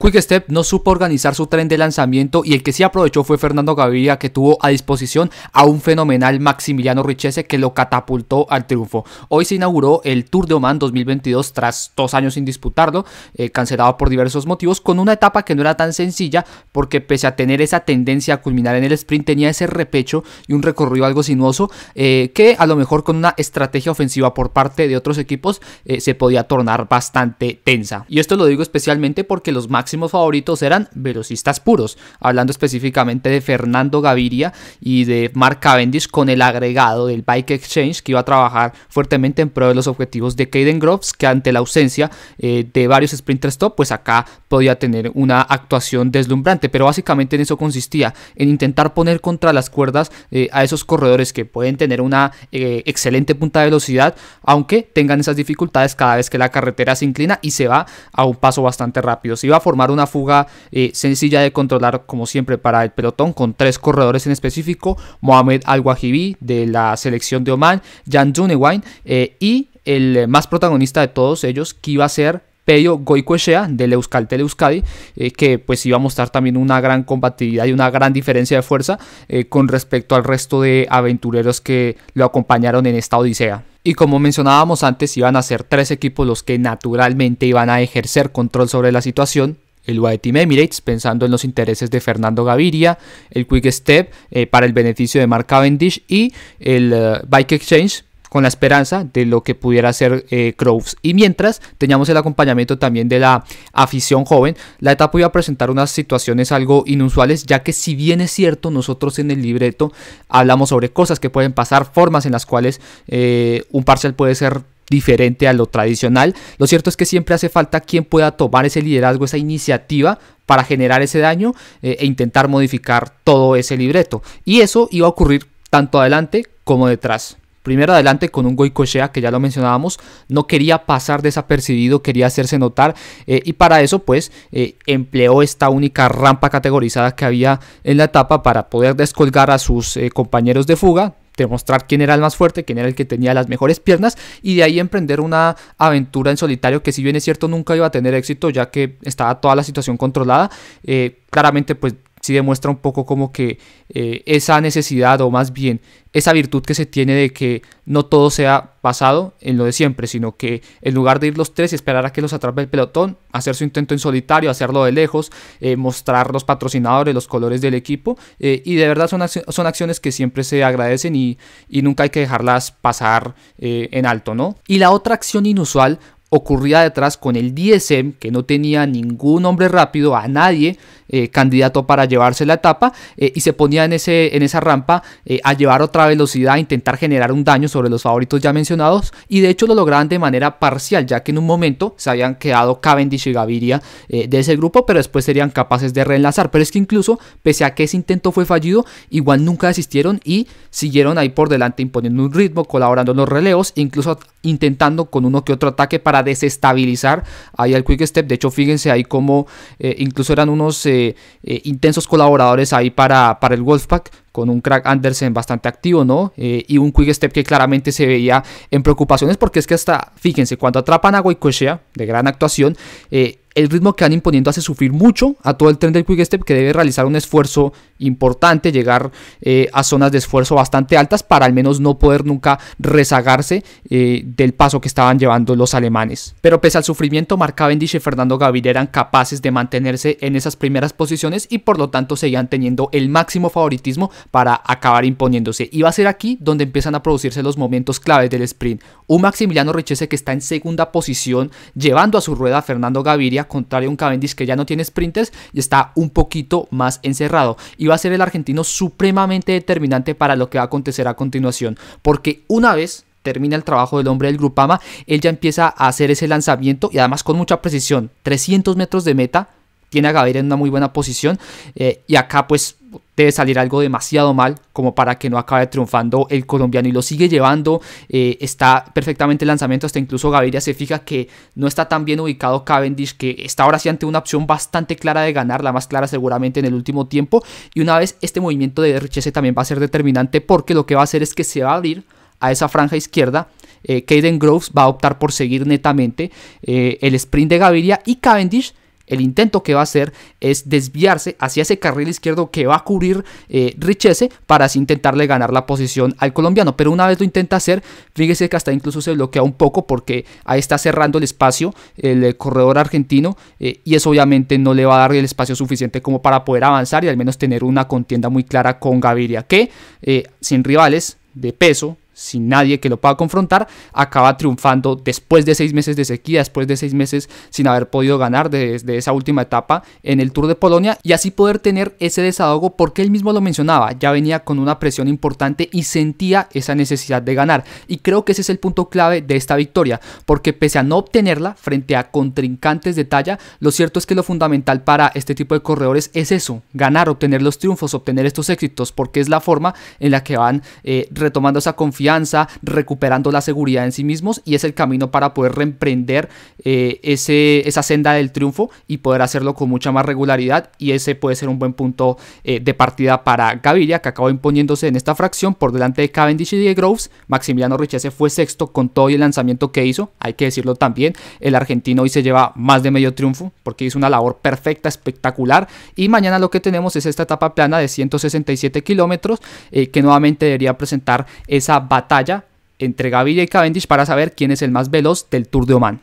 Quickstep no supo organizar su tren de lanzamiento y el que sí aprovechó fue Fernando Gaviria que tuvo a disposición a un fenomenal Maximiliano Richese que lo catapultó al triunfo. Hoy se inauguró el Tour de Oman 2022 tras dos años sin disputarlo, eh, cancelado por diversos motivos, con una etapa que no era tan sencilla porque pese a tener esa tendencia a culminar en el sprint tenía ese repecho y un recorrido algo sinuoso eh, que a lo mejor con una estrategia ofensiva por parte de otros equipos eh, se podía tornar bastante tensa. Y esto lo digo especialmente porque los Max máximos favoritos eran velocistas puros, hablando específicamente de Fernando Gaviria y de Mark Cavendish con el agregado del Bike Exchange que iba a trabajar fuertemente en pro de los objetivos de Caden Groves, que ante la ausencia eh, de varios sprinters top, pues acá podía tener una actuación deslumbrante, pero básicamente en eso consistía, en intentar poner contra las cuerdas eh, a esos corredores que pueden tener una eh, excelente punta de velocidad, aunque tengan esas dificultades cada vez que la carretera se inclina y se va a un paso bastante rápido. Se iba a formar una fuga eh, sencilla de controlar como siempre para el pelotón con tres corredores en específico, Mohamed Al-Wahibi de la selección de Oman, Jan Junewine eh, y el más protagonista de todos ellos que iba a ser Peyo Goicoechea del Euskaltel Euskadi, eh, que pues iba a mostrar también una gran combatividad y una gran diferencia de fuerza con respecto al resto de aventureros que lo acompañaron en esta odisea. Y como mencionábamos antes, iban a ser tres equipos los que naturalmente iban a ejercer control sobre la situación el White Team Emirates pensando en los intereses de Fernando Gaviria, el Quick Step eh, para el beneficio de Mark Cavendish y el eh, Bike Exchange con la esperanza de lo que pudiera ser eh, Y mientras teníamos el acompañamiento también de la afición joven, la etapa iba a presentar unas situaciones algo inusuales, ya que si bien es cierto, nosotros en el libreto hablamos sobre cosas que pueden pasar, formas en las cuales eh, un parcial puede ser diferente a lo tradicional. Lo cierto es que siempre hace falta quien pueda tomar ese liderazgo, esa iniciativa para generar ese daño eh, e intentar modificar todo ese libreto. Y eso iba a ocurrir tanto adelante como detrás. Primero adelante con un Goicochea que ya lo mencionábamos, no quería pasar desapercibido, quería hacerse notar eh, y para eso pues eh, empleó esta única rampa categorizada que había en la etapa para poder descolgar a sus compañeros de fuga, demostrar quién era el más fuerte, quién era el que tenía las mejores piernas y de ahí emprender una aventura en solitario que si bien es cierto nunca iba a tener éxito ya que estaba toda la situación controlada, eh, claramente pues sí demuestra un poco como que eh, esa necesidad o más bien esa virtud que se tiene de que no todo sea basado en lo de siempre, sino que en lugar de ir los tres y esperar a que los atrape el pelotón, hacer su intento en solitario, hacerlo de lejos, eh, mostrar los patrocinadores, los colores del equipo, eh, y de verdad son, son acciones que siempre se agradecen y, y nunca hay que dejarlas pasar en alto, ¿no? Y la otra acción inusual ocurría detrás con el DSM, que no tenía ningún hombre rápido, a nadie eh, candidato para llevarse la etapa, eh, y se ponía en, ese, en esa rampa eh, a llevar otra velocidad, a intentar generar un daño sobre los favoritos ya mencionados, y de hecho lo lograban de manera parcial, ya que en un momento se habían quedado Cavendish y Gaviria de ese grupo, pero después serían capaces de reenlazar. Pero es que incluso, pese a que ese intento fue fallido, igual nunca desistieron y siguieron ahí por delante imponiendo un ritmo, colaborando en los releos, incluso intentando con uno que otro ataque para desestabilizar ahí al Quick Step. De hecho, fíjense ahí como incluso eran unos eh, eh, intensos colaboradores ahí para, para el Wolfpack con un crack Andersen bastante activo, ¿no? y un quick step que claramente se veía en preocupaciones porque es que hasta, fíjense, cuando atrapan a Goicoechea, de gran actuación, el ritmo que van imponiendo hace sufrir mucho a todo el tren del Quick Step que debe realizar un esfuerzo importante, llegar eh, a zonas de esfuerzo bastante altas para al menos no poder nunca rezagarse eh, del paso que estaban llevando los alemanes. Pero pese al sufrimiento, Mark Cavendish y Fernando Gaviria eran capaces de mantenerse en esas primeras posiciones y por lo tanto seguían teniendo el máximo favoritismo para acabar imponiéndose. Y va a ser aquí donde empiezan a producirse los momentos claves del sprint. Un Maximiliano Richese que está en segunda posición, llevando a su rueda a Fernando Gaviria contrario a un Cavendish que ya no tiene sprinters y está un poquito más encerrado. Y va a ser el argentino supremamente determinante para lo que va a acontecer a continuación, porque una vez termina el trabajo del hombre del Grupama, él ya empieza a hacer ese lanzamiento y además con mucha precisión, 300 metros de meta, tiene a Gaviria en una muy buena posición eh, y acá pues debe salir algo demasiado mal como para que no acabe triunfando el colombiano y lo sigue llevando, eh, está perfectamente el lanzamiento, hasta incluso Gaviria se fija que no está tan bien ubicado Cavendish, que está ahora sí ante una opción bastante clara de ganar, la más clara seguramente en el último tiempo, y una vez este movimiento de Richese también va a ser determinante porque lo que va a hacer es que se va a abrir a esa franja izquierda, eh, Caden Groves va a optar por seguir netamente eh, el sprint de Gaviria y Cavendish el intento que va a hacer es desviarse hacia ese carril izquierdo que va a cubrir eh, Richese para así intentarle ganar la posición al colombiano. Pero una vez lo intenta hacer, fíjese que hasta incluso se bloquea un poco porque ahí está cerrando el espacio el, eh, corredor argentino eh, y eso obviamente no le va a dar el espacio suficiente como para poder avanzar y al menos tener una contienda muy clara con Gaviria, que sin rivales de peso sin nadie que lo pueda confrontar, acaba triunfando después de seis meses de sequía, después de seis meses sin haber podido ganar desde esa última etapa en el Tour de Polonia y así poder tener ese desahogo porque él mismo lo mencionaba, ya venía con una presión importante y sentía esa necesidad de ganar. Y creo que ese es el punto clave de esta victoria porque pese a no obtenerla frente a contrincantes de talla, lo cierto es que lo fundamental para este tipo de corredores es eso, ganar, obtener los triunfos, obtener estos éxitos porque es la forma en la que van eh, retomando esa confianza recuperando la seguridad en sí mismos y es el camino para poder reemprender eh, ese, esa senda del triunfo y poder hacerlo con mucha más regularidad. Y ese puede ser un buen punto eh, de partida para Gaviria que acabó imponiéndose en esta fracción por delante de Cavendish y de Groves. Maximiliano Richese fue sexto con todo el lanzamiento que hizo, hay que decirlo también, el argentino hoy se lleva más de medio triunfo porque hizo una labor perfecta, espectacular. Y mañana lo que tenemos es esta etapa plana de 167 kilómetros eh, que nuevamente debería presentar esa batalla entre Gaviria y Cavendish para saber quién es el más veloz del Tour de Oman.